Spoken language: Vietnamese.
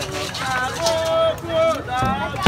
Àbókù làbọ̀.